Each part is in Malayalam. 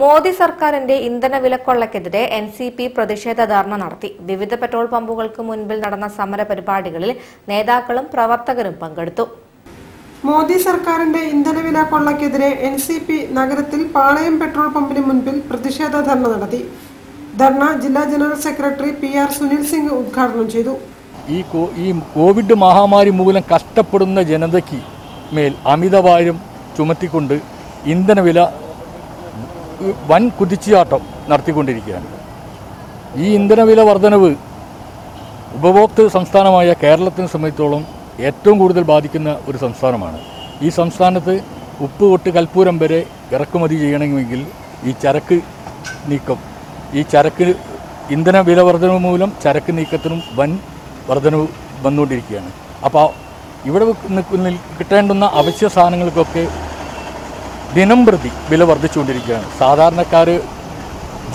മോദി സർക്കാരിന്റെ ഇന്ധന വിലക്കൊള്ളക്കെതിരെ എൻ സി പി പ്രതിഷേധ ധർണ നടത്തി. വിവിധ പെട്രോൾ പമ്പുകൾക്ക് മുൻപിൽ നടന്ന സമര പരിപാടികളിൽ നേതാക്കളും പ്രവർത്തകരും പങ്കെടുത്തു. മോദി സർക്കാരിന്റെ ഇന്ധനവില കൊള്ളക്കെതിരെ എൻ സി പി നഗരത്തിൽ പാളയം പെട്രോൾ പമ്പിന് മുൻപിൽ പ്രതിഷേധ ധർണ നടത്തി. ധർണ ജില്ലാ general secretary P R Sunil Singh ഉദ്ഘാടനം ചെയ്തു. ഈ ഈ കോവിഡ് മഹാമാരി മൂലം കഷ്ടപ്പെടുന്ന ജനതയ്ക്ക് മേൽ അമിതഭാരം ചുമത്തിക്കൊണ്ട് ഇന്ധനവില വൻ കുതിച്ചുചാട്ടം നടത്തിക്കൊണ്ടിരിക്കുകയാണ്. ഈ ഇന്ധനവില വർധനവ് ഉപഭോക്തൃ സംസ്ഥാനമായ കേരളത്തിനെ സംബന്ധിച്ചോളം ഏറ്റവും കൂടുതൽ ബാധിക്കുന്ന ഒരു സംസ്ഥാനമാണ്. ഈ സംസ്ഥാനത്ത് ഉപ്പ് തൊട്ട് കൽപ്പൂരം വരെ ഇറക്കുമതി ചെയ്യണമെങ്കിൽ ഈ ചരക്ക് നീക്കം ഈ ചരക്ക് ഇന്ധന വില വർധനവ് മൂലം ചരക്ക് നീക്കത്തിനും വൻ വർധനവ് വന്നുകൊണ്ടിരിക്കുകയാണ്. അപ്പോൾ ഇവിടെ കിട്ടേണ്ടുന്ന അവശ്യ സാധനങ്ങൾക്കൊക്കെ ദിനം പ്രതി വില വർദ്ധിച്ചുകൊണ്ടിരിക്കുകയാണ്. സാധാരണക്കാർ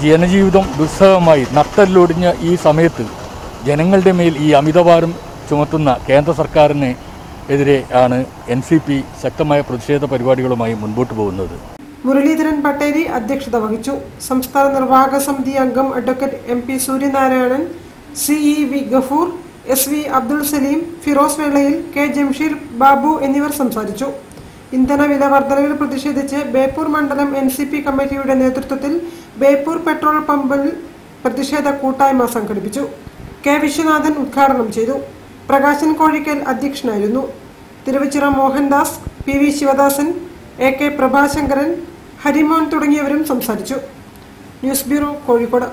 ജനജീവിതം ദുസ്സഹമായി നട്ടലിലൊടിഞ്ഞ ഈ സമയത്ത് ജനങ്ങളുടെ മേൽ ഈ അമിതഭാരം ചുമത്തുന്ന കേന്ദ്ര സർക്കാരിന് എതിരെ ആണ് എൻ സി പി ശക്തമായ പ്രതിഷേധ പരിപാടികളുമായി മുൻപോട്ട് പോകുന്നത്. മുരളീധരൻ പട്ടേരി അധ്യക്ഷത വഹിച്ചു. സംസ്ഥാന നിർവാഹക സമിതി അംഗം advocate M P Suryanarayanan C E V Gafoor S V Abdul Saleem Firoz വേളയിൽ കെ ജംഷീർ ബാബു എന്നിവർ സംസാരിച്ചു. ഇന്ധന വില വർധനയിൽ പ്രതിഷേധിച്ച് ബേപ്പൂർ മണ്ഡലം എൻ സി പി കമ്മിറ്റിയുടെ നേതൃത്വത്തിൽ ബേപ്പൂർ പെട്രോൾ പമ്പിൽ പ്രതിഷേധ കൂട്ടായ്മ സംഘടിപ്പിച്ചു. കെ വിശ്വനാഥൻ ഉദ്ഘാടനം ചെയ്തു. പ്രകാശൻ കോഴിക്കൽ അധ്യക്ഷനായിരുന്നു. Thiruvachira Mohandas P V Sivadasan A K Prabhashankaran Harimon തുടങ്ങിയവരും സംസാരിച്ചു. News bureau Kozhikode.